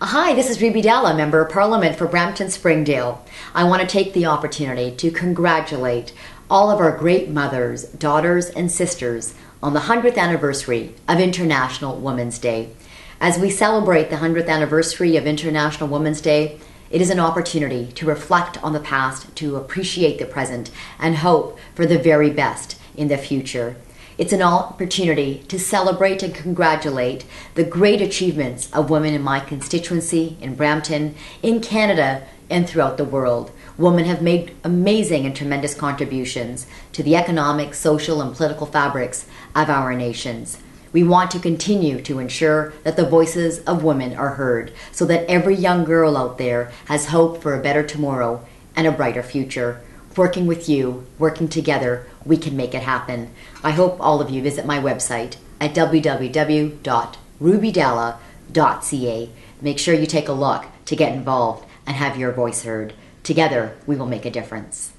Hi, this is Ruby Dhalla, Member of Parliament for Brampton Springdale. I want to take the opportunity to congratulate all of our great mothers, daughters, and sisters on the 100th anniversary of International Women's Day. As we celebrate the 100th anniversary of International Women's Day, it is an opportunity to reflect on the past, to appreciate the present, and hope for the very best in the future. It's an opportunity to celebrate and congratulate the great achievements of women in my constituency, in Brampton, in Canada, and throughout the world. Women have made amazing and tremendous contributions to the economic, social, and political fabrics of our nations. We want to continue to ensure that the voices of women are heard so that every young girl out there has hope for a better tomorrow and a brighter future working with you, working together, we can make it happen. I hope all of you visit my website at www.rubydhalla.ca. Make sure you take a look to get involved and have your voice heard. Together, we will make a difference.